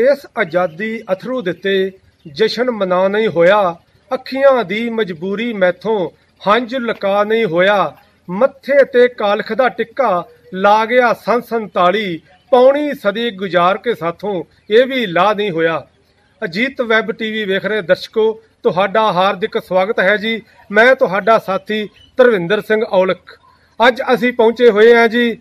ਇਸ ਆਜ਼ਾਦੀ ਅਥਰੂ ਦਿੱਤੇ, ਜਸ਼ਨ ਮਨਾ ਨਹੀਂ ਹੋਇਆ, ਅੱਖੀਆਂ ਦੀ ਮਜਬੂਰੀ ਮੈਥੋਂ ਹੰਝ ਲਕਾ ਨਹੀਂ ਹੋਇਆ, ਮੱਥੇ ਤੇ ਕਾਲਖ ਦਾ ਟਿੱਕਾ ਲਾ ਗਿਆ ਸੰਨ 47 ਪੌਣੀ ਸਦੀ ਗੁਜ਼ਾਰ ਕੇ ਸਾਥੋਂ ਇਹ ਵੀ ਲਾ ਨਹੀਂ ਹੋਇਆ। ਅਜੀਤ ਵੈਬ ਟੀਵੀ ਵੇਖ ਰਹੇ ਦਰਸ਼ਕੋ, ਤੁਹਾਡਾ ਹਾਰਦਿਕ ਸਵਾਗਤ ਹੈ ਜੀ। ਮੈਂ ਤੁਹਾਡਾ ਸਾਥੀ ਧਰਵਿੰਦਰ ਸਿੰਘ ਔਲਖ। ਅੱਜ ਅਸੀਂ ਪਹੁੰਚੇ ਹੋਏ ਹਾਂ ਜੀ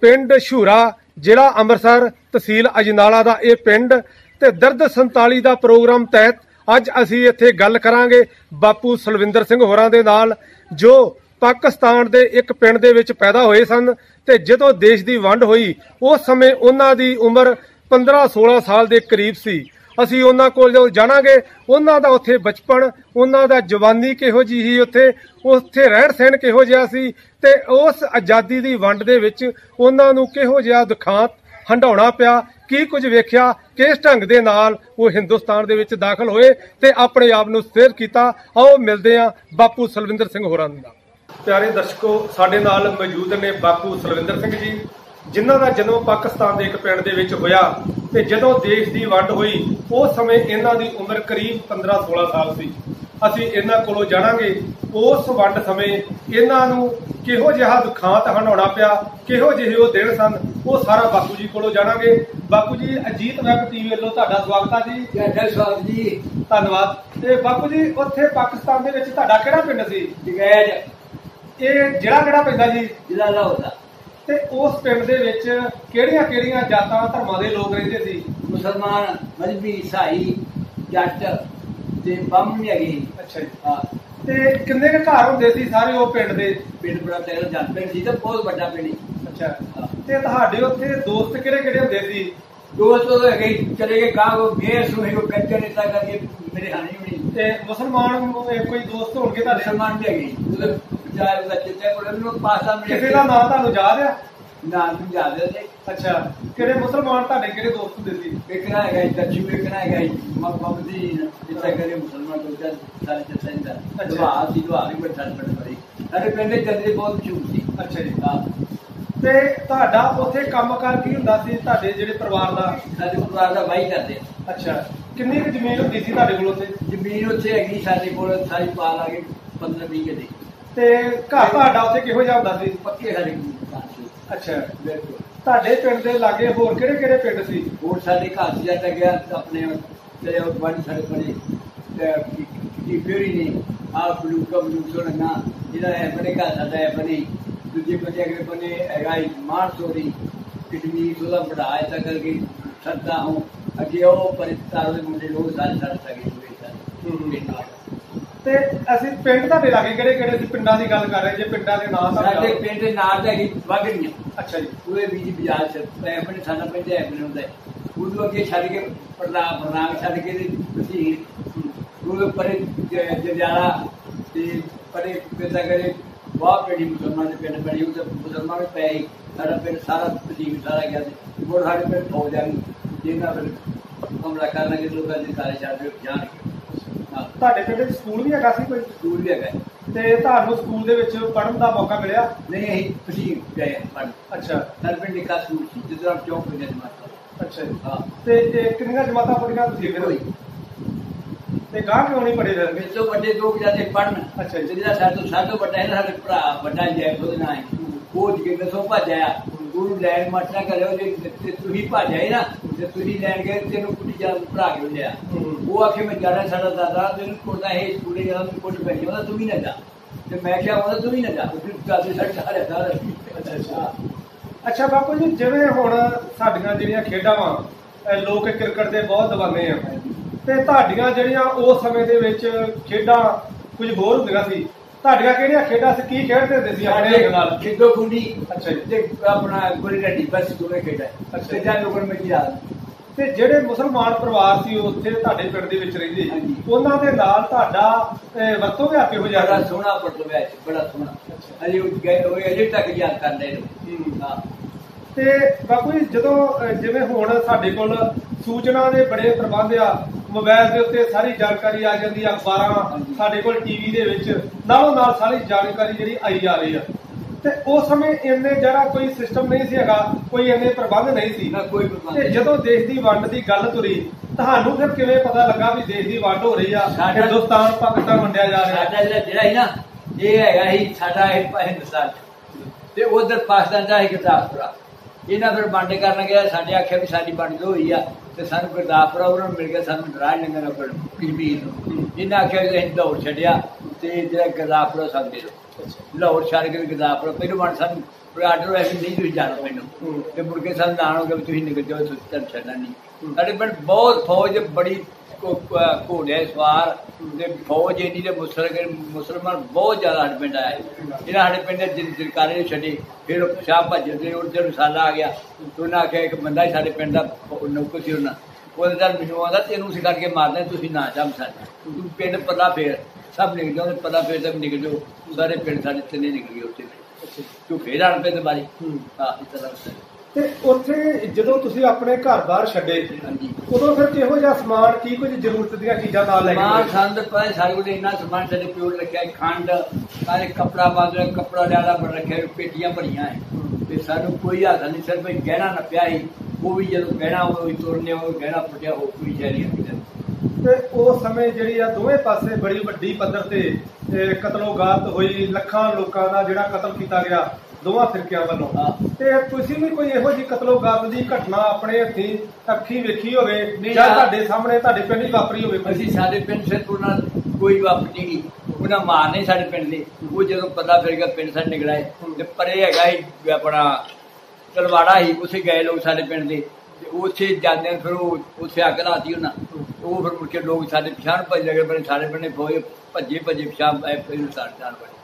ਪਿੰਡ ਸ਼ੂਰਾ ਜ਼ਿਲ੍ਹਾ ਅੰਮ੍ਰਿਤਸਰ ਤਹਿਸੀਲ ਅਜਨਾਲਾ ਦਾ ਇਹ ਪਿੰਡ ਤੇ ਦਰਦ 47 ਦਾ ਪ੍ਰੋਗਰਾਮ ਤਹਿਤ ਅੱਜ ਅਸੀਂ ਇੱਥੇ ਗੱਲ ਕਰਾਂਗੇ ਬਾਪੂ ਸਲਵਿੰਦਰ ਸਿੰਘ ਹੋਰਾਂ ਦੇ ਨਾਲ, ਜੋ ਪਾਕਿਸਤਾਨ ਦੇ ਇੱਕ ਪਿੰਡ ਦੇ ਵਿੱਚ ਪੈਦਾ ਹੋਏ ਸਨ ਤੇ ਜਦੋਂ ਦੇਸ਼ ਦੀ ਵੰਡ ਹੋਈ, ਉਸ ਸਮੇਂ ਉਹਨਾਂ ਦੀ ਉਮਰ 15-16 ਸਾਲ ਦੇ ਕਰੀਬ ਸੀ। ਅਸੀਂ ਉਹਨਾਂ ਕੋਲ ਜਦੋਂ ਜਾਣਾਂਗੇ, ਉਹਨਾਂ ਦਾ ਉੱਥੇ ਬਚਪਨ, ਉਹਨਾਂ ਦਾ ਜਵਾਨੀ ਕਿਹੋ ਜਿਹੀ ਸੀ ਉੱਥੇ ਉੱਥੇ ਰਹਿਣ ਸਹਿਣ ਕਿਹੋ ਜਿਹਾ ਸੀ ਤੇ ਉਸ ਆਜ਼ਾਦੀ ਦੀ ਵੰਡ ਦੇ ਵਿੱਚ ਉਹਨਾਂ ਨੂੰ ਕਿਹੋ ਜਿਹਾ ਦੁਖਾਂਤ ਹੰਡਾਉਣਾ ਪਿਆ, ਕੀ ਕੁਝ ਵੇਖਿਆ, ਕਿਸ ਢੰਗ ਦੇ ਨਾਲ ਉਹ ਹਿੰਦੁਸਤਾਨ ਦੇ ਵਿੱਚ ਦਾਖਲ ਹੋਏ ਤੇ ਆਪਣੇ ਆਪ ਨੂੰ ਸਥਿਰ ਕੀਤਾ। ਆਓ ਮਿਲਦੇ ਹਾਂ ਬਾਪੂ ਸਲਵਿੰਦਰ ਸਿੰਘ ਹੋਰਾਂ ਨਾਲ ਪਿਆਰੇ ਦਰਸ਼ਕੋ, ਸਾਡੇ ਨਾਲ ਮੌਜੂਦ ਨੇ ਬਾਪੂ ਸਲਵਿੰਦਰ ਸਿੰਘ ਜੀ, ਜਿਨ੍ਹਾਂ ਦਾ ਜਨਮ ਪਾਕਿਸਤਾਨ ਦੇ ਇੱਕ ਪਿੰਡ ਦੇ ਵਿੱਚ ਹੋਇਆ ਤੇ ਜਦੋਂ ਦੇਸ਼ ਦੀ ਵੰਡ ਹੋਈ ਉਸ ਸਮੇਂ ਇਹਨਾਂ ਦੀ ਉਮਰ ਕਰੀਬ 15-16 ਸਾਲ ਸੀ। ਅਸੀਂ ਇਹਨਾਂ ਕੋਲੋਂ ਜਾਣਾਂਗੇ, ਉਸ ਵੰਡ ਸਮੇਂ ਇਹਨਾਂ ਨੂੰ ਕਿਹੋ ਜਿਹਾ ਦੁਖਾਂਤ ਹੰਡਾਉਣਾ ਪਿਆ ਕਿਹੋ ਜਿਹੇ ਉਹ ਦਿਨ ਸਨ ਉਹ ਸਾਰਾ ਬਾਪੂ ਜੀ ਕੋਲੋਂ ਜਾਣਾਂਗੇ। ਬਾਪੂ ਜੀ ਅਜੀਤ ਵੈਬ ਟੀਵੀ ਵੱਲੋਂ ਤੁਹਾਡਾ ਸਵਾਗਤ ਹੈ ਜੀ। ਜੈ ਜੈ ਸਾਹਿਬ ਜੀ। ਧੰਨਵਾਦ। ਤੇ ਬਾਪੂ ਜੀ ਉੱਥੇ ਪਾਕਿਸਤਾਨ ਦੇ ਵਿੱਚ ਤੁਹਾਡਾ ਕਿਹੜਾ ਪਿੰਡ ਸੀ? ਜਗੈਜ। ਇਹ ਜਿਹੜਾ ਕਿਹੜਾ ਪੈਂਦਾ ਜੀ? ਜ਼ਿਲ੍ਹਾ ਲਾਹੌਰ ਤੇ ਉਸ ਪਿੰਡ ਦੇ ਵਿੱਚ ਕਿਹੜੀਆਂ ਕਿਹੜੀਆਂ ਜਾਤਾਂ ਧਰਮਾਂ ਦੇ ਲੋਕ ਰਹਿੰਦੇ ਸੀ? ਮੁਸਲਮਾਨ ਮਜਬੀ ਈਸਾਈ ਜੱਟ ਤੇ ਬੰਮ ਹੈਗੇ ਅੱਛਾ ਜੀ। ਹਾਂ। ਤੇ ਕਿੰਨੇ ਕੁ ਘਰ ਹੁੰਦੇ ਸੀ ਸਾਰੇ ਉਹ ਪਿੰਡ ਦੇ? ਪਿੰਡ ਬੜਾ ਤੇਰਾ ਜੱਟ ਪਿੰਡ ਸੀ ਤਾਂ ਬਹੁਤ ਵੱਡਾ ਪਿੰਡ ਸੀ। ਅੱਛਾ। ਤੇ ਤੁਹਾਡੇ ਉੱਥੇ ਦੋਸਤ ਕਿਹੜੇ ਕਿਹੜੇ ਹੁੰਦੇ ਸੀ? ਦੋਸਤ ਉਹ ਹੈਗੇ ਚਲੇ ਗਏ ਕਾ ਕੋ ਗੇਰ ਸੁਣੇ ਕੋ ਕੱਚੇ ਨੇ ਤਾਂ ਕਰਕੇ ਮੇਰੇ ਹਾਨੀ ਨਹੀਂ ਤੇ ਮੁਸਲਮਾਨ ਕੋਈ ਦੋਸਤ ਹੋਣਗੇ ਤੁਹਾਡੇ? ਮੁਸਲਮਾਨ ਵੀ ਹੈਗੇ ਉਹਦੇ ਜਾਇ ਦਾ ਚਿੱਤੇ ਕੋਲ ਨੂੰ ਪਾਸਾ ਮਿਲੇ ਕਿਸੇ ਦਾ ਨਾਮ ਤੁਹਾਨੂੰ ਯਾਦ ਆ? ਨਾਮ ਨੂੰ ਯਾਦ ਹੈ ਤੇ। ਅੱਛਾ ਕਿਹੜੇ ਮੁਸਲਮਾਨ ਤੁਹਾਡੇ ਕਿਹੜੇ ਦੋਸਤ ਹੁੰਦੇ ਸੀ? ਵੇਖਣਾ ਹੈਗਾ ਜੀ ਦੱਜੂ ਵੇਖਣਾ ਹੈਗਾ ਜੀ। ਮਕਬਦੀ ਜਿੱਥੇ ਕਰੇ ਮੁਸਲਮਾਨ ਤੋਂ ਜਦ ਸਾਰੇ ਚੱਲਦਾ ਅੱਛਾ। ਦੁਆ ਸੀ ਦੁਆ ਵੀ ਬੜਾ ਬੜੀ ਸਾਡੇ ਪਿੰਡ ਦੇ ਜੰਦੇ ਬਹੁਤ ਮਸ਼ਹੂਰ ਸੀ। ਅੱਛਾ ਜੀ। ਹਾਂ। ਤੇ ਤੁਹਾਡਾ ਉੱਥੇ ਕੰਮਕਾਰ ਕੀ ਹੁੰਦਾ ਸੀ? ਤੁਹਾਡੇ ਜਿਹੜੇ ਪਰਿਵਾਰ ਦਾ? ਸਾਡੇ ਪਰਿਵਾਰ ਦਾ ਵਾਈ ਕਰਦੇ। ਅੱਛਾ। ਕਿੰਨੀ ਕੁ ਜ਼ਮੀਨ ਹੁੰਦੀ ਸੀ ਤੁਹਾਡੇ ਕੋਲ ਉੱਥੇ? ਜ਼ਮੀਨ ਉੱਥੇ ਹੈਗੀ ਸਾਡੇ ਕੋਲ ਸਾਰੀ ਪਾ ਲਾ ਕੇ 15 20 ਦੇ ਤੇ ਘਰ ਤੁਹਾਡਾ ਉੱਥੇ ਕਿਹੋ ਜਿਹਾ ਹੁੰਦਾ ਸੀ? ਪੱਕੇ ਸਾਡੇ ਕੋਲ। ਸੀ ਅੱਛਾ ਬਿਲਕੁਲ। ਤੁਹਾਡੇ ਪਿੰਡ ਦੇ ਲਾਗੇ ਹੋਰ ਕਿਹੜੇ ਕਿਹੜੇ ਪਿੰਡ ਸੀ? ਹੋਰ ਸਾਡੇ ਘਰ ਸੀ ਜਾਂਦਾ ਗਿਆ ਆਪਣੇ ਤੇਰੇ ਉਹ ਬੜੀ ਸਾਡੇ ਬਣੇ ਤੇ ਕੀ ਫੇਰੀ ਨੇ ਆ ਬਲੂ ਕਬਲੂ ਸੋਣਾ ਜਿਹੜਾ ਹੈ ਬਣੇ ਘਰ ਸਾਡਾ ਹੈ ਬਣੇ। ਦੂਜੇ ਬੰਦੇ ਅਗਲੇ ਬਣੇ ਹੈਗਾ ਮਾਰ ਚੋਰੀ ਕਿਡਨੀ ਉਹਦਾ ਬੜਾ ਹੈ ਤਾਂ ਕਰਕੇ ਸਰਦਾ ਹੂੰ। ਅੱਗੇ ਉਹ ਪਰਿਤਾਰ ਦੇ ਮੁੰਡੇ ਲੋਕ ਸਾਰੇ ਸਾਡੇ ਸਕੇ ਹੋਏ। ਸਨ ਤੇ ਅਸੀਂ ਪਿੰਡ ਤੁਹਾਡੇ ਲਾਗੇ ਕਿਹੜੇ ਕਿਹੜੇ ਸੀ ਪਿੰਡਾਂ ਦੀ ਗੱਲ ਕਰ ਰਹੇ ਜੇ ਪਿੰਡਾਂ ਦੇ ਨਾਮ ਸਾਡੇ ਤੁਹਾਡੇ ਪਿੰਡ ਦੇ ਨਾਲ ਦਾ ਹੀ ਵਾਗੜੀਆਂ। ਅੱਛਾ ਜੀ। ਉਹਦੇ ਵਿੱਚ ਬਾਜ਼ਾਰ ਚ ਮੈਂ ਆਪਣੇ ਸਾਡਾ ਪਿੰਡ ਹੈ ਆਪਣੇ ਹੁੰਦਾ ਉਹਨੂੰ ਅੱਗੇ ਛੱਡ ਕੇ ਪਰਨਾ ਪਰਨਾਮ ਛੱਡ ਕੇ ਤੇ ਵਸੀਰ ਉਹਦੇ ਪਰੇ ਜ- ਜੰਡਿਆਲਾ ਤੇ ਪਰੇ ਕਿਤਾ ਕਰੇ ਵਾਹ ਪਿੰਡੀ ਮੁਸਲਮਾਨ ਦੇ ਪਿੰਡ ਬਣੀ। ਉਹ ਤੇ ਮੁਸਲਮਾਨ ਵੀ ਪਏ ਸੀ। ਸਾਡਾ ਪਿੰਡ ਸਾਰਾ ਵਸੀਰ ਸਾਰਾ ਗਿਆ ਸੀ। ਮੋੜ ਸਾਡੇ ਪਿੰਡ ਹੋ ਜਾਣੀ ਜਿਹਨਾਂ ਫਿਰ ਹਮਲਾ ਕਰਨਗੇ ਲੋਕਾਂ ਦੇ ਸਾਰੇ ਛੱਡ ਕੇ ਜਾਣਗੇ ਹਾਂ ਤੁਹਾਡੇ ਪਿੰਡ ਵਿੱਚ ਸਕੂਲ ਵੀ ਹੈਗਾ ਸੀ ਕੋਈ? ਸਕੂਲ ਵੀ ਹੈਗਾ। ਤੇ ਤੁਹਾਨੂੰ ਸਕੂਲ ਦੇ ਵਿੱਚ ਪੜ੍ਹਨ ਦਾ ਮੌਕਾ ਮਿਲਿਆ? ਨਹੀਂ ਅਸੀਂ ਵਸੀਰ ਗਏ ਪੜ੍ਹਨ। ਅੱਛਾ। ਸਾਡੇ ਪਿੰਡ ਇੱਕ ਸਕੂਲ ਸੀ ਤਰ੍ਹਾਂ ਚੌਂਕ ਵਿੱਚ ਜਮਾਤ ਅੱਛਾ ਹਾਂ। ਤੇ ਕਿੰਨੀਆਂ ਜਮਾਤਾਂ ਪੜ੍ਹੀਆਂ ਤੁਸੀਂ ਫਿਰ? ਕੋਈ। ਤੇ ਗਾਂ ਕਿਉਂ ਨਹੀਂ ਪੜ੍ਹੇ ਫਿਰ? ਮੇਰੇ ਤੋਂ ਵੱਡੇ ਦੋ ਜਾਦੇ ਪੜਨ ਅੱਛਾ। ਜਿਹੜਾ ਸਾਡੇ ਤੋਂ ਸਾਡੇ ਵੱਡਾ ਹੈ ਸਾਡੇ ਭਰਾ ਵੱਡਾ ਜੈ ਨਾਲ ਹੈ। ਕੋਚ ਕੇ ਦਸੋਂ ਭੱਜਿਆ ਗੁਰੂ ਲੈਣ ਮਟਣਾ ਕਰਿਓ ਜੇ ਤੁਸੀਂ ਭੱਜਿਆ ਨਾ ਤੇ ਤੁਸੀਂ ਲੈਣ ਗਏ ਤੈਨੂੰ ਕੁੜੀ ਜਾ ਭਰਾ ਕੇ ਲਿਆ। ਉਹ ਆਖੇ ਮੈਂ ਜਾਣਾ ਸਾਡਾ ਦਾਦਾ ਤੈਨੂੰ ਕੋਟਾ ਹੈ ਸਕੂਲੇ ਜਾ ਤੂੰ ਕੋਟ ਪੈ ਜਾਂਦਾ ਤੂੰ ਵੀ ਨਾ ਜਾ। ਤੇ ਮੈਂ ਕਿਹਾ ਉਹਦਾ ਤੂੰ ਵੀ ਨਾ ਜਾ। ਫਿਰ ਕਾਦੇ ਸਾਡੇ ਅੱਛਾ ਅੱਛਾ। ਅੱਛਾ ਬਾਪੂ ਜੀ ਜਿਵੇਂ ਹੁਣ ਸਾਡੀਆਂ ਜਿਹੜੀਆਂ ਖੇਡਾਂ ਵਾ ਲੋਕ ਕ੍ਰਿਕਟ ਦੇ ਬਹੁਤ ਦੀਵਾਨੇ ਆ। ਤੇ ਤੁਹਾਡੀਆਂ ਜਿਹੜੀਆਂ ਉਸ ਸਮੇਂ ਦੇ ਵਿੱਚ ਖੇਡਾਂ ਕੁਝ ਹੋਰ ਹੁੰਦੀਆਂ ਸੀ ਤੁਹਾਡੀਆਂ ਕਿਹੜੀਆਂ ਖੇਡਾਂ ਸੀ ਕੀ ਖੇਡਦੇ ਹੁੰਦੇ ਸੀ ਆਪਣੇ ਨਾਲ ਨਾਲ ਖੇਡੋ ਅੱਛਾ ਜੀ ਤੇ ਆਪਣਾ ਗੁਰੀ ਡੰਡੀ ਬਸ ਦੋਵੇਂ ਖੇਡਾਂ ਅੱਛਾ। ਜਾਂ ਲੋਕਾਂ ਨੂੰ ਮੈਂ ਯਾਦ ਤੇ ਜਿਹੜੇ ਮੁਸਲਮਾਨ ਪਰਿਵਾਰ ਸੀ ਉੱਥੇ ਤੁਹਾਡੇ ਪਿੰਡ ਦੇ ਵਿੱਚ ਰਹਿੰਦੇ। ਉਹਨਾਂ ਦੇ ਨਾਲ ਤੁਹਾਡਾ ਵਰਤੋਂ ਵਿਆਹ ਕਿਹੋ ਜਿਹਾ ਬੜਾ? ਸੋਹਣਾ ਪੜਦਾ ਹੈ ਬੜਾ ਸੋਹਣਾ। ਅਜੇ ਉਹ ਗਏ ਹੋਏ ਅਜੇ ਤੱਕ ਯਾਦ ਕਰਦੇ ਨੇ ਹੂੰ। ਤੇ ਬਾਪੂ ਜੀ ਜਦੋਂ ਜਿਵੇਂ ਹੁਣ ਸਾਡੇ ਕੋਲ ਸੂਚਨਾ ਦੇ ਬੜੇ ਪ੍ਰਬੰਧ ਆ ਮੋਬਾਈਲ ਦੇ ਉੱਤੇ ਸਾਰੀ ਜਾਣਕਾਰੀ ਆ ਜਾਂਦੀ ਆ ਅਖਬਾਰਾਂ। ਸਾਡੇ ਕੋਲ ਟੀਵੀ ਦੇ ਵਿੱਚ ਨਾਲੋਂ ਨਾਲ ਸਾਰੀ ਜਾਣਕਾਰੀ ਜਿਹੜੀ ਆਈ ਜਾ ਰਹੀ ਆ ਤੇ ਉਸ ਸਮੇਂ ਇੰਨੇ ਜਿਹੜਾ ਕੋਈ ਸਿਸਟਮ ਨਹੀਂ ਸੀ ਹੈਗਾ ਕੋਈ ਇੰਨੇ ਪ੍ਰਬੰਧ ਨਹੀਂ ਸੀ ਨਾ ਕੋਈ ਪ੍ਰਬੰਧ ਤੇ। ਜਦੋਂ ਦੇਸ਼ ਦੀ ਵੰਡ ਦੀ ਗੱਲ ਤੁਰੀ ਤੁਹਾਨੂੰ ਫਿਰ ਕਿਵੇਂ ਪਤਾ ਲੱਗਾ ਵੀ ਦੇਸ਼ ਦੀ ਵੰਡ ਹੋ ਰਹੀ ਆ ਹਿੰਦੁਸਤਾਨ ਪਾਕਿਸਤਾਨ ਵੰਡਿਆ ਜਾ ਰਿਹਾ ਸਾਡਾ ਜਿਹੜਾ ਜਿਹੜਾ ਸੀ ਨਾ ਇਹ ਹੈਗਾ ਸੀ ਸਾਡਾ ਹਿੰਦੁਸਤਾਨ। ਤੇ ਉਧਰ ਪਾਕਿਸਤਾਨ ਦਾ ਸੀ ਗੁਰਦਾਸਪੁਰਾ ਇਹਨਾਂ ਫਿਰ ਵੰਡ ਕਰਨ ਗਿਆ ਸਾਡੇ ਆਖਿਆ ਵੀ ਸਾਡੀ ਵੰਡ ਹੋਈ ਆ ਤੇ ਸਾਨੂੰ ਗੁਰਦਾਸਪੁਰਾ ਉਹਨਾਂ ਨੂੰ ਮਿਲ ਗਿਆ ਸਾਨੂੰ ਡਰਾਜ ਲੰਗਰ ਆਪਣ ਕਸ਼ਮੀਰ ਨੂੰ। ਇਹਨਾਂ ਆਖਿਆ ਕਿ ਅਸੀਂ ਦੌੜ ਛੱਡਿਆ ਤੇ ਜਿਹੜਾ ਗੁਰਦਾਸਪੁਰਾ ਸਾਨੂੰ ਦੇ ਦਿਓ ਲਾਹੌਰ ਛੱਡ ਕੇ ਗੁਰਦਾਸਪੁਰ ਪਹਿਲੋਂ ਵੰਡ ਸਾਨੂੰ ਆਰਡਰ ਹੋਇਆ ਨਹੀਂ ਤੁਸੀਂ ਜਾਣਾ। ਮੈਨੂੰ। ਤੇ ਮੁੜ ਕੇ ਸਾਨੂੰ ਗਿਆ ਵੀ ਤੁਸੀਂ ਨਿਕਲ ਜਾਓ ਤੁਸੀਂ ਤੁਹਾਨੂੰ ਛੱਡਣਾ ਨਹੀਂ। ਸਾਡੇ ਪਿੰਡ ਬਹੁਤ ਫੌਜ ਬੜੀ ਘੋੜੇ ਸਵਾਰ ਤੇ ਫੌਜ ਇੰਨੀ ਦੇ ਮੁਸਲਮਾਨ ਬਹੁਤ ਜ਼ਿਆਦਾ ਸਾਡੇ ਪਿੰਡ ਆਏ। ਇਹਨਾਂ ਸਾਡੇ ਪਿੰਡ ਦੇ ਸਰਕਾਰੇ ਨੇ ਛੱਡੇ ਫਿਰ ਉਹ ਸ਼ਾਹ ਭੱਜਦੇ ਉਹ ਜਦੋਂ ਸਾਲਾ ਆ ਗਿਆ। ਉਹਨਾਂ ਆਖਿਆ ਇੱਕ ਬੰਦਾ ਹੀ ਸਾਡੇ ਪਿੰਡ ਦਾ ਨੌਕਰ ਸੀ ਉਹਨਾਂ। ਉਹਦੇ ਨਾਲ ਮੈਨੂੰ ਆਂਦਾ ਤੈਨੂੰ ਸਿਖਾ ਕੇ ਮਾਰਦੇ ਤੁਸੀਂ ਨਾ ਜੰਮ ਸਾਡੇ ਤੂੰ ਪਿੰਡ ਪੱਲਾ ਫੇਰ ਸਭ ਨਿਕਲ ਜਾਓ ਪੱਲਾ ਫੇਰ ਤੱਕ ਨਿਕਲ ਜਾਓ। ਸਾਰੇ ਪਿੰਡ ਸਾਡੇ ਤਿੰਨੇ ਨਿਕਲ ਗਏ ਉੱਥੇ। ਤੂੰ ਫੇਰ ਆਣ ਪੈ ਤੇ ਬਾਰੀ ਹੂੰ। ਇਸ ਤਰ੍ਹਾਂ। ਤੇ ਉੱਥੇ ਜਦੋਂ ਤੁਸੀਂ ਆਪਣੇ ਘਰ-ਬਾਰ ਛੱਡੇ ਹਾਂਜੀ। ਉਦੋਂ ਫਿਰ ਕਿਹੋ ਜਿਹਾ ਸਮਾਨ ਕੀ ਕੁਝ ਜ਼ਰੂਰਤ ਦੀਆਂ ਚੀਜ਼ਾਂ ਨਾਲ ਲੈ ਕੇ ਸਮਾਨ ਗਏ? ਸੰਦ ਪਏ ਸਾਡੇ ਕੋਲ ਇੰਨਾ ਸਮਾਨ ਸਾਡੇ ਪਿਓਰ ਰੱਖਿਆ ਹੈ, ਖੰਡ ਸਾਰੇ ਕਪੜਾ ਬਾਂਧ ਕਪੜਾ ਲਿਆਦਾ ਬਣ ਰੱਖਿਆ ਹੈ, ਪੇਟੀਆਂ ਭਰੀਆਂ ਹੈ ਤੇ ਸਾਨੂੰ ਕੋਈ ਹੱਥ ਨਹੀਂ ਸਿਰਫ ਇੱਕ ਗਹਿਣਾ ਨਾ ਪਿਆ ਸੀ ਉਹ ਵੀ ਜਦੋਂ ਗਹਿਣਾ ਉਹ ਤੋੜਨੇ ਉਹ ਗਹਿਣਾ ਫੁੱਟਿਆ ਹੋ ਕੋਈ ਸ਼ੈਰੀ ਨਹੀਂ ਤੇ ਉਸ ਸਮੇਂ ਜਿਹੜੀ ਆ ਦੋਵੇਂ ਪਾਸੇ ਬੜੀ ਵੱਡੀ ਪੱਧਰ ਤੇ ਇਹ ਕਤਲੋਗਾਤ ਹੋਈ ਲੱਖਾਂ ਲੋਕਾਂ ਦਾ ਜਿਹੜਾ ਕਤਲ ਕੀਤਾ ਗਿਆ। ਦੋਵਾਂ ਫਿਰਕਿਆਂ ਵੱਲੋਂ। ਹਾਂ। ਤੇ ਤੁਸੀਂ ਵੀ ਕੋਈ ਇਹੋ ਜਿਹੀ ਕਤਲੋਗਾਤ ਦੀ ਘਟਨਾ ਆਪਣੇ ਹੱਥੀਂ ਅੱਖੀਂ ਵੇਖੀ ਹੋਵੇ ਜਾਂ। ਤੁਹਾਡੇ ਸਾਹਮਣੇ ਤੁਹਾਡੇ ਪਿੰਡ ਹੀ ਵਾਪਰੀ ਹੋਵੇ? ਅਸੀਂ ਸਾਡੇ ਪਿੰਡ ਸਿਰਫ ਉਹਨਾਂ ਕੋਈ ਵਾਪਸ ਨਹੀਂ ਉਹਨਾਂ ਮਾਰ ਨਹੀਂ ਸਾਡੇ ਪਿੰਡ ਦੇ। ਉਹ ਜਦੋਂ ਪਤਾ ਫਿਰ ਗਿਆ ਪਿੰਡ ਸਾਡੇ ਨਿਕਲਾਏ ਤੇ ਪਰੇ ਹੈਗਾ ਸੀ ਆਪਣਾ ਤਲਵਾੜਾ ਸੀ ਉਸੇ ਗਏ ਲੋਕ ਸਾਡੇ ਪਿੰਡ ਦੇ। ਤੇ ਉੱਥੇ ਜਾਂਦੇ ਫਿਰ ਉਹ ਉੱਥੇ ਅੱਗ ਲਾਤੀ ਉਹਨਾਂ। ਉਹ ਫਿਰ ਮੁੜ ਕੇ ਲੋਕ ਸਾਡੇ ਪਛਾਣ ਭੱਜ ਲਗੇ ਪਰ ਸਾਡੇ ਪਿੰਡ ਦੇ ਫੌਜ ਭੱਜੇ ਭੱਜੇ ਪਛਾਣ ਆਏ ਫਿਰ ਸਾਡੇ ਹੂੰ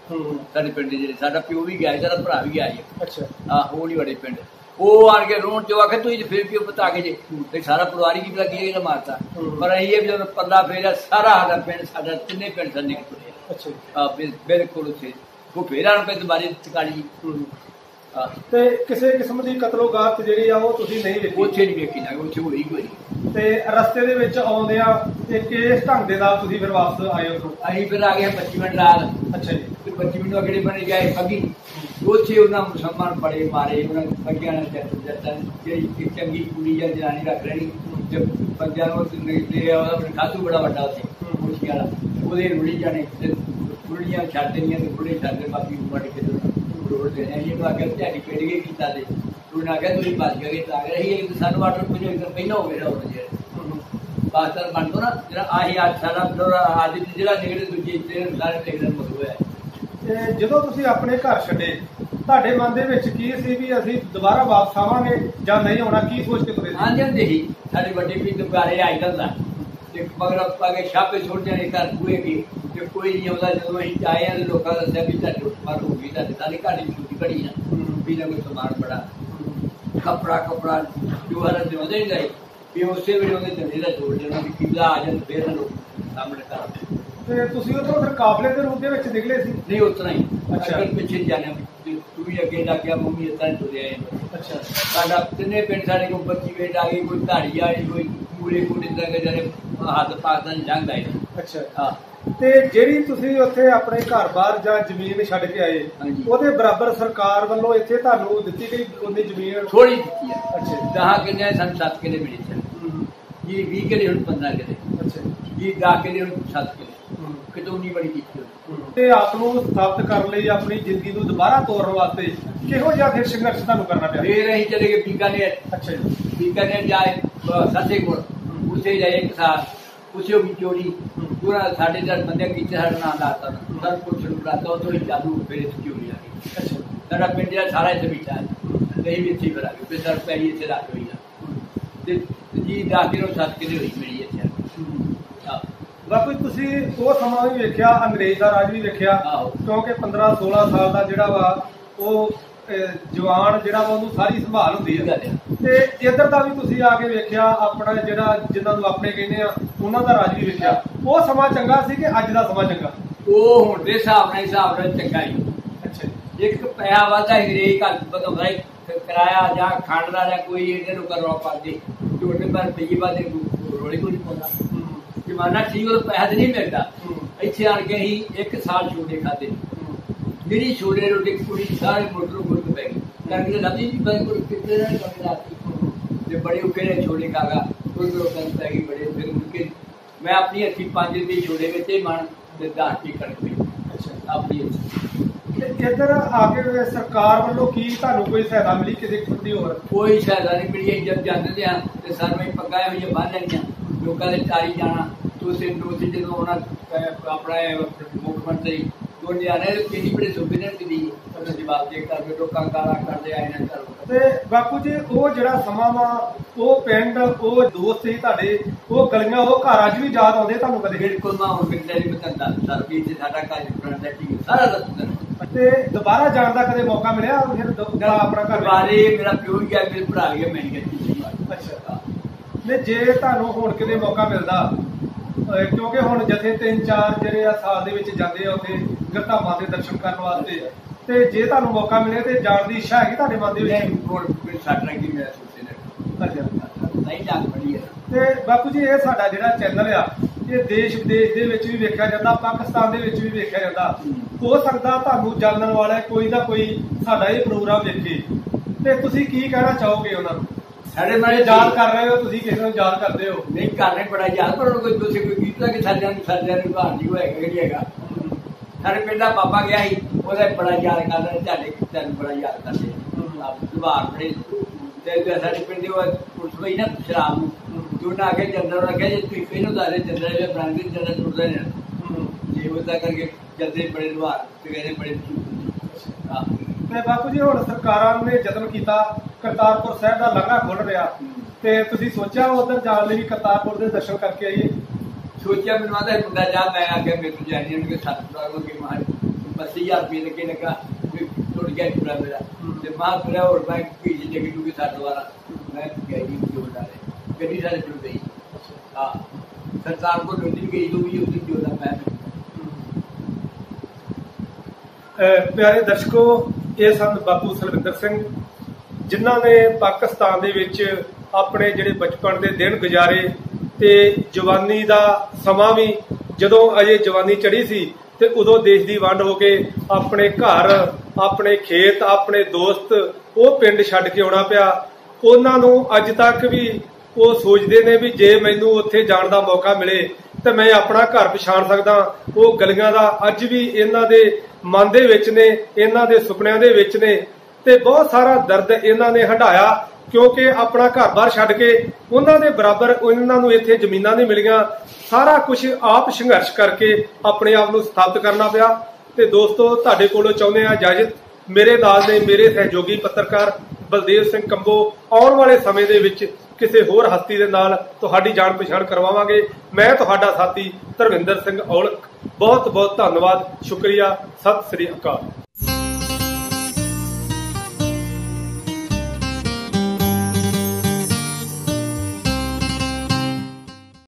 ਸਾਡੇ ਪਿੰਡ ਜਿਹੜੇ ਸਾਡਾ ਪਿਓ ਵੀ ਗਿਆ ਸੀ, ਸਾਡਾ ਭਰਾ ਵੀ ਗਿਆ ਜੀ ਅੱਛਾ। ਆ ਨਹੀਂ ਬੜੇ ਪਿੰਡ। ਉਹ ਆਣ ਕੇ ਰੋਣ ਚੋ ਆਖੇ ਤੁਸੀਂ ਫਿਰ ਕਿਉਂ ਪਤਾ ਕੇ ਜੇ ਤੇ ਸਾਰਾ ਪਰਿਵਾਰ ਹੀ ਪਤਾ ਕੀ ਮਾਰਤਾ। ਪਰ ਇਹ ਵੀ ਜਦੋਂ ਪੱਲਾ ਫੇਰਿਆ ਸਾਰਾ ਸਾਡਾ ਪਿੰਡ ਸਾਡਾ ਤਿੰਨੇ ਪਿੰਡ ਸਾਡੇ ਨਿਕਲੇ ਅੱਛਾ। ਆ ਬਿਲ- ਬਿਲਕੁਲ ਉੱਥੇ। ਉਹ ਫੇਰ ਪੈ ਦੁਬਾਰੇ ਟਿਕਾਲੀ। ਆ ਤੇ ਕਿਸੇ ਕਿਸਮ ਦੀ ਕਤਲੋਗਾਤ ਜਿਹੜੀ ਆ ਉਹ ਤੁਸੀਂ ਨਹੀਂ ਵੇਖੀ? ਉੱਥੇ ਨਹੀਂ ਵੇਖੀ ਨਾ ਉੱਥੇ ਹੋਈ ਕੋਈ। ਤੇ ਰਸਤੇ ਦੇ ਵਿੱਚ ਆਉਂਦਿਆਂ ਤੇ ਕਿਸ ਢੰਗ ਦੇ ਨਾਲ ਤੁਸੀਂ ਫਿਰ ਵਾਪਸ ਆਏ ਹੋ ਅਸੀਂ ਫਿਰ ਆ ਗਏ 25 ਮਿੰਟ ਰਾਤ ਅੱਛਾ ਜੀ। ਤੇ 25 ਮਿੰਟ ਅਗਲੇ ਬਣੇ ਗਏ ਅੱਗੀ ਉੱਥੇ ਉਹਨਾਂ ਮੁਸਲਮਾਨ ਬੜੇ ਮਾਰੇ ਉਹਨਾਂ ਅੱਗਿਆਂ ਨੇ ਜੱਟ ਜੱਟਾਂ ਨੇ ਜਿਹੜੀ ਇੱਕ ਚੰਗੀ ਕੁੜੀ ਜਾਂ ਜਨਾਨੀ ਰੱਖ ਲੈਣੀ ਤੇ ਪੰਜਾਂ ਨੂੰ ਤੇ ਉਹਦਾ ਖਾਸੂ ਬੜਾ ਵੱਡਾ ਉੱਥੇ ਮੁਸ਼ਕਿਲ ਵਾਲਾ ਉਹਦੇ ਰੁੜੀ ਜਾਣੇ ਤੇ ਕੁੜੀਆਂ ਛੱਡ ਦੇਣੀਆਂ ਤੇ ਬੁੜੇ ਛੱਡ ਦੇ ਬਾਕੀ ਉੱਪਰ ਕੇ ਰੋੜ ਦੇਣੇ ਇਹ ਨੂੰ ਅਗਰ ਝਾੜੀ ਪੇੜ ਕੇ ਕੀਤਾ ਤੇ ਤੂੰ ਨਾ ਕਹਿ ਤੁਸੀਂ ਭੱਜ ਗਏ ਤਾਂ ਗਏ ਇਹ ਕਿ ਸਾਨੂੰ ਆਰਡਰ ਪੁੱਜੋ ਇੱਕ ਪਹਿਲਾਂ ਹੋ ਗਿਆ ਉਹ ਜੇ ਪਾਸਟਰ ਬਣ ਤੋਂ ਨਾ ਜਿਹੜਾ ਆਹੀ ਅੱਜ ਸਾਡਾ ਜਿਹੜਾ ਅੱਜ ਜਿਹੜਾ ਨਿਕਲੇ ਦੂਜੇ ਤੇ ਸਾਰੇ ਨਿਕਲਣ ਮੁੱਕ ਹੋਇਆ ਤੇ ਜਦੋਂ ਤੁਸੀਂ ਆਪਣੇ ਘਰ ਛੱਡੇ, ਤੁਹਾਡੇ ਮਨ ਦੇ ਵਿੱਚ ਕੀ ਸੀ ਵੀ ਅਸੀਂ ਦੁਬਾਰਾ ਵਾਪਸ ਆਵਾਂਗੇ ਜਾਂ ਨਹੀਂ ਆਉਣਾ, ਕੀ ਸੋਚ ਕੇ ਤੁਰੇ ਸੀ? ਆਂਦੇ ਹੁੰਦੇ ਸੀ ਸਾਡੇ ਵੱਡੇ ਵੀ ਦੁਕਾਰੇ ਆਈ ਜਾਂਦਾ ਤੇ ਮਗਰ ਪਾ ਕੇ ਛਾਪੇ ਛੋੜ ਜਾਣੇ ਘਰ ਕੂਏ ਕੀ। ਤੇ ਕੋਈ ਨਹੀਂ ਆਉਂਦਾ, ਜਦੋਂ ਅਸੀਂ ਆਏ ਆ, ਲੋਕਾਂ ਦਾ ਦੱਸਿਆ ਵੀ ਤੁਹਾਡੇ ਉੱਪਰ ਹੋ ਗਈ, ਤੁਹਾਡੇ ਸਾਰੀ ਘਰ ਦੀ ਛੁੱਟੀ ਘੜੀ ਆ। ਵੀ ਨਾ ਕੋਈ ਸਮਾਨ ਬੜਾ। ਕਪੜਾ ਕਪੜਾ ਜੁਹਾਰ ਦੇ ਉਹਦੇ ਗਏ। ਵੀ ਉਸੇ ਵੇਲੇ ਉਹਦੇ ਜੰਦੇ ਦਾ ਜੋੜ ਦੇਣਾ ਵੀ ਕਿੱਲਾ ਆ ਜਾਣ, ਫੇਰ ਲੋਕ ਸਾਹਮਣੇ ਘਰ ਤੇ ਤੁਸੀਂ ਉਧਰੋਂ ਫਿਰ ਕਾਫਲੇ ਦੇ ਰੂਪ ਦੇ ਵਿੱਚ ਨਿਕਲੇ ਸੀ ਨਹੀਂ ਉਤਨਾ ਹੀ ਅੱਛਾ। ਪਿੱਛੇ ਜਾਣਾ ਤੂੰ ਵੀ ਅੱਗੇ ਲੱਗ ਗਿਆ ਮੰਮੀ ਇਤਾਂ ਹੀ ਤੁਰਿਆ ਅੱਛਾ ਸਾਡਾ ਤਿੰਨੇ ਪਿੰਡ ਸਾਡੇ ਕੋਲ 25 ਵੇਟ ਆ ਗਈ ਕੋਈ ਧਾੜੀ ਵਾਲੀ ਕੋਈ ਕੂੜੇ ਕੂੜੇ ਦਾ ਜਿਹੜੇ ਹੱਥ ਪਾਕਿਸਤਾਨ ਜੰਗ ਆਏ ਅੱਛਾ ਹਾਂ ਤੇ ਜਿਹੜੀ ਤੁਸੀਂ ਉੱਥੇ ਆਪਣੇ ਘਰ-ਬਾਰ ਜਾਂ ਜ਼ਮੀਨ ਛੱਡ ਕੇ ਆਏ। ਉਹਦੇ ਬਰਾਬਰ ਸਰਕਾਰ ਵੱਲੋਂ ਇੱਥੇ ਤੁਹਾਨੂੰ ਦਿੱਤੀ ਗਈ ਉਨੀ ਜ਼ਮੀਨ ਥੋੜੀ ਦਿੱਤੀ ਆ ਅੱਛਾ ਜੀ। ਦਹਾਂ ਕਿੰਨੇ ਸਾਨੂੰ 7 ਕਿਲੇ ਮਿਲੀ ਸੀ। ਜੀ 20 ਕਿਲੇ ਹੁਣ 15 ਕਿਲੇ ਅੱਛਾ ਜੀ। ਜੀ 10 ਕਿਲੇ ਹੁਣ 7 ਕਿਲੇ। ਕਿਤੋਂ ਬੜੀ ਕੀਤੀ ਤੇ ਆਪ ਨੂੰ ਸਥਾਪਿਤ ਕਰਨ ਲਈ ਆਪਣੀ ਜ਼ਿੰਦਗੀ ਨੂੰ ਦੁਬਾਰਾ ਤੋਰਨ ਵਾਸਤੇ ਕਿਹੋ ਜਿਹਾ ਫਿਰ ਸੰਘਰਸ਼ ਤੁਹਾਨੂੰ ਕਰਨਾ ਪਿਆ? ਫਿਰ ਅਸੀਂ ਚਲੇ ਗਏ ਬੀਕਾਨੇਰ। ਅੱਛਾ ਜੀ। ਬੀਕਾਨੇਰ ਜਾਏ ਸਾਥੇ ਕੋਲ। ਉੱਥੇ ਜਾਏ ਇੱਕ ਸਾਲ ਉਸੇ ਵੀ ਚੋਰੀ। ਪੂਰਾ ਸਾਡੇ ਜਦ ਬੰਦੇ ਕੀਤੇ ਸਾਡਾ ਨਾਮ ਲਾਤਾ। ਸਰ ਕੋਲ ਸ਼ੁਰੂ ਕਰਤਾ ਉਹ ਤੋਂ ਹੀ ਚਾਲੂ ਇਸ ਚੋਰੀ ਆ ਗਈ। ਅੱਛਾ। ਸਾਡਾ ਪਿੰਡ ਦਾ ਸਾਰਾ ਇੱਥੇ ਬੀਟਾ ਨਹੀਂ ਵੀ ਇੱਥੇ ਬਰਾ ਗਏ। ਫਿਰ ਸਰ ਪਹਿਲੀ ਇੱਥੇ ਰੱਖ ਹੋਈ ਤੇ ਜੀ ਦਾਖਿਰੋਂ ਸੱਤ ਕਿਲੇ ਹੋਈ ਮੇਰੀ ਬਾਕੀ ਤੁਸੀਂ ਉਹ ਸਮਾਂ ਵੀ ਵੇਖਿਆ ਅੰਗਰੇਜ਼ ਦਾ ਰਾਜ ਵੀ ਵੇਖਿਆ। ਕਿਉਂਕਿ 15 16 ਸਾਲ ਦਾ ਜਿਹੜਾ ਵਾ ਉਹ ਜਵਾਨ ਜਿਹੜਾ ਵਾ ਉਹਨੂੰ ਸਾਰੀ ਸੰਭਾਲ ਹੁੰਦੀ ਹੈ ਤੇ ਇੱਧਰ ਦਾ ਵੀ ਤੁਸੀਂ ਆ ਕੇ ਵੇਖਿਆ ਆਪਣਾ ਜਿਹੜਾ ਜਿਨ੍ਹਾਂ ਨੂੰ ਆਪਣੇ ਕਹਿੰਦੇ ਆ ਉਹਨਾਂ ਦਾ ਰਾਜ ਵੀ ਵੇਖਿਆ। ਉਹ ਸਮਾਂ ਚੰਗਾ ਸੀ ਕਿ ਅੱਜ ਦਾ ਸਮਾਂ ਚੰਗਾ? ਉਹ ਹੁਣ ਦੇ ਹਿਸਾਬ ਨਾਲ ਹਿਸਾਬ ਨਾਲ ਚੰਗਾ ਹੀ। ਅੱਛਾ ਇੱਕ ਪੈਸਾ ਵਾਦਾ ਅੰਗਰੇਜ਼ ਬਦਲਦਾ ਹੀ ਕਿਰਾਇਆ ਜਾਂ ਖੰਡ ਦਾ ਜਾਂ ਕੋਈ ਇਹਦੇ ਨੂੰ ਕਰਵਾ ਪਾਦੇ ਝੋਟੇ ਪਰ ਪਈ ਬਾਦੇ ਰੋੜੀ ਕੋਈ ਨਹੀਂ ਪਾਉਂਦਾ। ਜਮਾਨਾ ਠੀਕ ਉਹ ਪੈਸਾ ਤੇ ਨਹੀਂ ਮਿਲਦਾ। ਇੱਥੇ ਆਣ ਕੇ ਹੀ ਇੱਕ ਸਾਲ ਝੂਟੇ ਖਾਦੇ ਜਿਹੜੀ ਛੋਲੇ ਰੋਟੀ ਕੁੜੀ ਸਾਰੇ ਮੋਟਰ ਮੁਰਗ ਪੈ ਗਈ। ਕਰਕੇ ਲੱਭੀ ਵੀ ਬੰਦ ਕੋਲ ਕਿਤੇ ਨਾ ਕੰਮ ਰਾਤੀ ਤੇ ਬੜੇ ਔਖੇ ਨੇ ਛੋਲੇ ਕਾਗਾ ਕੋਈ ਨੂੰ ਪੈ ਗਈ ਬੜੇ ਫਿਰ ਮੁੜ ਮੈਂ ਆਪਣੀ ਅੱਖੀ ਪੰਜ ਦੀ ਛੋਲੇ ਵਿੱਚ ਹੀ ਮਣ ਤੇ ਦਾਸ ਕੀ ਕਰ ਪਈ ਆਪਣੀ ਇੱਧਰ ਆ ਕੇ ਸਰਕਾਰ ਵੱਲੋਂ ਕੀ ਤੁਹਾਨੂੰ ਕੋਈ ਸਹਾਇਤਾ ਮਿਲੀ ਕਿਸੇ ਕਿਸਮ ਦੀ ਹੋਰ? ਕੋਈ ਸਹਾਇਤਾ ਨਹੀਂ ਮਿਲੀ ਜਦ ਜਾਂਦੇ ਆ ਤੇ ਸਰ ਮੈਂ ਪੱਕਾ ਹੋਈਆਂ ਬੰਨ ਲੈਣੀਆਂ। ਲੋਕਾਂ ਦੇ ਟਾਰੀ ਜਾਣਾ। ਆਪਣਾ ਇਹ ਮੁੱਖ ਮੰਤਰੀ ਦੋਨੇ ਆਨੇ ਕਿੰਨੀ ਬੜੇ ਸੁਭੇ ਨੇ ਕਿਦੀ ਉਹਨਾਂ ਜਵਾਬ ਦੇ ਕਰਕੇ ਲੋਕਾਂ ਗਾਲਾਂ ਕੱਢਦੇ ਆਏ ਨੇ ਘਰੋਂ। ਤੇ ਬਾਪੂ ਜੀ ਉਹ ਜਿਹੜਾ ਸਮਾਂ ਵਾ ਉਹ ਪਿੰਡ ਉਹ ਦੋਸਤ ਸੀ ਤੁਹਾਡੇ ਉਹ ਗਲੀਆਂ ਉਹ ਘਰ ਅੱਜ ਵੀ ਯਾਦ ਆਉਂਦੇ ਤੁਹਾਨੂੰ ਕਦੇ? ਬਿਲਕੁਲ ਮੈਂ ਹੁਣ ਬਿੰਦੇ ਨਹੀਂ ਬਤੰਦਾ ਸਰ ਵੀ ਤੇ ਸਾਡਾ ਘਰ ਬਣਦਾ ਠੀਕ ਸਾਰਾ ਦੱਸਦਾ ਤੇ ਦੁਬਾਰਾ ਜਾਣ ਦਾ ਕਦੇ ਮੌਕਾ ਮਿਲਿਆ? ਫਿਰ ਦੁਬਾਰਾ ਆਪਣਾ ਘਰ? ਬਾਰੇ ਮੇਰਾ ਪਿਓ ਗਿਆ ਮੇਰੇ ਭਰਾ ਗਿਆ ਮੈਂ ਕੀਤੀ ਅੱਛਾ। ਨੇ ਜੇ ਤੁਹਾਨੂੰ ਹੁਣ ਕਿਤੇ ਮੌਕਾ ਮਿਲਦਾ ਕਿਉਂਕਿ ਹੁਣ ਜਥੇ ਤਿੰਨ ਚਾਰ ਜਿਹੜੇ ਆ ਸਾਲ ਦੇ ਵਿੱਚ ਜਾਂਦੇ ਆ ਉੱਥੇ ਗਰਧਾਮਾਂ ਦੇ ਦਰਸ਼ਨ ਕਰਨ ਵਾਸਤੇ। ਤੇ ਜੇ ਤੁਹਾਨੂੰ ਮੌਕਾ ਮਿਲੇ ਤੇ ਜਾਣ ਦੀ ਇੱਛਾ ਹੈਗੀ ਤੁਹਾਡੇ ਮਨ ਦੇ ਵਿੱਚ? ਕੋਲ ਕੋਈ ਸਾਡਾ ਕੀ ਮੇਰਾ ਸੋਚੇ ਨੇ। ਅੱਛਾ। ਨਹੀਂ ਜਾਗ ਬੜੀ ਹੈ। ਤੇ ਬਾਪੂ ਜੀ ਇਹ ਸਾਡਾ ਜਿਹੜਾ ਚੈਨਲ ਆ ਇਹ ਦੇਸ਼ ਵਿਦੇਸ਼ ਦੇ ਵਿੱਚ ਵੀ ਵੇਖਿਆ ਜਾਂਦਾ ਪਾਕਿਸਤਾਨ ਦੇ ਵਿੱਚ ਵੀ ਵੇਖਿਆ ਜਾਂਦਾ। ਹੋ ਸਕਦਾ ਤੁਹਾਨੂੰ ਜਾਣਨ ਵਾਲਾ ਕੋਈ ਨਾ ਕੋਈ ਸਾਡਾ ਇਹ ਪ੍ਰੋਗਰਾਮ ਵੇਖੇ। ਤੇ ਤੁਸੀਂ ਕੀ ਕਹਿਣਾ ਚਾਹੋਗੇ ਉਹਨਾਂ ਨੂੰ? ਸਾਡੇ ਮੈਂ ਯਾਦ ਕਰ ਰਹੇ ਹੋ ਤੁਸੀਂ ਕਿਸੇ ਨੂੰ ਯਾਦ ਕਰਦੇ ਹੋ। ਨਹੀਂ ਕਰਨੇ ਬੜਾ ਯਾਦ ਪਰ ਕੋਈ ਤੁਸੀਂ ਕੋਈ ਕੀਤਾ ਕਿ ਸਾਡਿਆਂ ਨੂੰ ਸਾਡਿਆਂ ਨੂੰ ਘਰ ਨਹੀਂ ਹੋਏਗਾ ਕਿ ਹੈਗਾ। ਸਾਡੇ ਪਿੰਡ ਦਾ ਬਾਬਾ ਗਿਆ ਸੀ ਉਹਦਾ ਬੜਾ ਯਾਦ ਕਰਦਾ ਤੁਹਾਡੇ ਤੁਹਾਨੂੰ ਬੜਾ ਯਾਦ ਕਰਦੇ ਆਪ ਸੁਭਾਅ ਬੜੇ ਤੇ ਜੇ ਸਾਡੇ ਪਿੰਡ ਦੇ ਉਹ ਪੁਲਿਸ ਹੋਈ ਨਾ ਸ਼ਰਾਬ ਨੂੰ ਜੁਨਾ ਕੇ ਜੰਦਰ ਉਹਨਾਂ ਕਹੇ ਤੁਸੀਂ ਇਹਨੂੰ ਦੱਸੇ ਜੰਦਰ ਦੇ ਬਰਾਂਗੇ ਜੰਦਰ ਟੁੱਟਦੇ ਨੇ। ਜੇ ਉਹਦਾ ਕਰਕੇ ਜਲਦੇ ਬੜੇ ਲਵਾਰ ਤੇ ਕਹਿੰਦੇ ਬੜੇ ਹਾਂ ਤੇ ਬਾਪੂ ਜੀ ਹੁਣ ਸਰਕਾਰਾਂ ਨੇ ਯਤਨ ਕੀਤਾ ਕਰਤਾਰਪੁਰ ਸਾਹਿਬ ਦਾ ਲੰਘਾ ਖੁੱਲ ਰਿਹਾ। ਤੇ ਤੁਸੀਂ ਸੋਚਿਆ ਉਧਰ ਜਾਣ ਲਈ ਵੀ ਕਰਤਾਰਪੁਰ ਦੇ ਦਰਸ਼ਨ ਕਰਕੇ ਆਈਏ? ਸੋਚਿਆ ਮੈਨੂੰ ਆਦਾ ਮੁੰਡਾ ਜਾ ਮੈਂ ਆ ਕੇ ਮੇਰੇ ਜਾਨੀ ਨੂੰ ਕਿ ਸੱਤ ਸਾਲ ਹੋ ਗਏ ਮਾਰ 20000 ਰੁਪਏ ਲੱਗੇ ਲਗਾ ਵੀ ਟੁੱਟ ਗਿਆ ਪੂਰਾ ਮੇਰਾ। ਤੇ ਮਾਂ ਪੂਰਾ ਹੋਰ ਮੈਂ ਭੀਜ ਦੇ ਕਿ ਤੂੰ ਸਾਡ ਦੁਆਰਾ ਮੈਂ ਗਿਆ ਜੀ ਜੋ ਡਾਲੇ ਗੱਡੀ ਸਾਡੇ ਕੋਲ ਗਈ। ਹਾਂ। ਸਰਕਾਰ ਕੋਲ ਲੋਡੀ ਗਈ ਜੋ ਵੀ ਉਸ ਜੋ ਦਾ ਮੈਂ। ਪਿਆਰੇ ਦਰਸ਼ਕੋ ਇਹ ਸਨ ਬਾਪੂ ਸਲਵਿੰਦਰ ਸਿੰਘ ਜਿਨ੍ਹਾਂ ਨੇ ਪਾਕਿਸਤਾਨ ਦੇ ਵਿੱਚ ਆਪਣੇ ਜਿਹੜੇ ਬਚਪਨ ਦੇ ਦਿਨ ਗੁਜ਼ਾਰੇ ਤੇ ਜਵਾਨੀ ਦਾ ਸਮਾਂ ਵੀ ਜਦੋਂ ਅਜੇ ਜਵਾਨੀ ਚੜੀ ਸੀ ਤੇ ਉਦੋਂ ਦੇਸ਼ ਦੀ ਵੰਡ ਹੋ ਕੇ ਆਪਣੇ ਘਰ, ਆਪਣੇ ਖੇਤ, ਆਪਣੇ ਦੋਸਤ ਉਹ ਪਿੰਡ ਛੱਡ ਕੇ ਆਉਣਾ ਪਿਆ। ਉਹਨਾਂ ਨੂੰ ਅੱਜ ਤੱਕ ਵੀ ਉਹ ਸੋਚਦੇ ਨੇ ਵੀ ਜੇ ਮੈਨੂੰ ਉੱਥੇ ਜਾਣ ਦਾ ਮੌਕਾ ਮਿਲੇ ਤੇ ਮੈਂ ਆਪਣਾ ਘਰ ਪਛਾਣ ਸਕਦਾ। ਉਹ ਗਲੀਆਂ ਦਾ ਅੱਜ ਵੀ ਇਹਨਾਂ ਦੇ ਮਨ ਦੇ ਵਿੱਚ ਨੇ, ਇਹਨਾਂ ਦੇ ਸੁਪਨਿਆਂ ਦੇ ਵਿੱਚ ਨੇ। ਤੇ ਬਹੁਤ ਸਾਰਾ ਦਰਦ ਇਹਨਾਂ ਨੇ ਹੰਢਾਇਆ, ਕਿਉਂਕਿ ਆਪਣਾ ਘਰ-ਬਾਰ ਛੱਡ ਕੇ ਉਹਨਾਂ ਦੇ ਬਰਾਬਰ ਉਹਨਾਂ ਨੂੰ ਇੱਥੇ ਜ਼ਮੀਨਾਂ ਨਹੀਂ ਮਿਲੀਆਂ। ਸਾਰਾ ਕੁਝ ਆਪ ਸੰਘਰਸ਼ ਕਰਕੇ ਆਪਣੇ ਆਪ ਨੂੰ ਸਥਾਪਿਤ ਕਰਨਾ ਪਿਆ। ਤੇ ਦੋਸਤੋ, ਤੁਹਾਡੇ ਕੋਲੋਂ ਚਾਹੁੰਦੇ ਆ ਇਜਾਜ਼ਤ। ਮੇਰੇ ਨਾਲ ਨੇ ਮੇਰੇ ਸਹਿਯੋਗੀ ਪੱਤਰਕਾਰ ਬਲਦੇਵ ਸਿੰਘ ਕੰਬੋ ਆਉਣ ਵਾਲੇ ਸਮੇਂ ਦੇ ਵਿੱਚ ਕਿਸੇ ਹੋਰ ਹਸਤੀ ਦੇ ਨਾਲ ਤੁਹਾਡੀ ਜਾਣ ਪਛਾਣ ਕਰਵਾਵਾਂਗੇ। ਮੈਂ ਤੁਹਾਡਾ ਸਾਥੀ ਧਰਮਿੰਦਰ ਸਿੰਘ ਔਲਖ। ਬਹੁਤ ਬਹੁਤ ਧੰਨਵਾਦ। ਸ਼ੁਕਰੀਆ। ਸਤਿ ਸ੍ਰੀ ਅਕਾਲ।